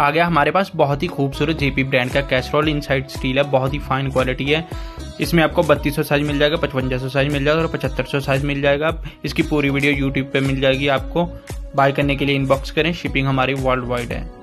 आ गया। हमारे पास बहुत ही खूबसूरत जेपी ब्रांड का कैसरोल इनसाइड स्टील है, बहुत ही फाइन क्वालिटी है। इसमें आपको बत्तीस सौ साइज़ मिल जाएगा पचवंजा सौ साइज़ मिल जाएगा और पचहत्तर सौ साइज़ मिल जाएगा। इसकी पूरी वीडियो यूट्यूब पे मिल जाएगी आपको। बाय करने के लिए इनबॉक्स करें शिपिंग हमारी वर्ल्ड वाइड है।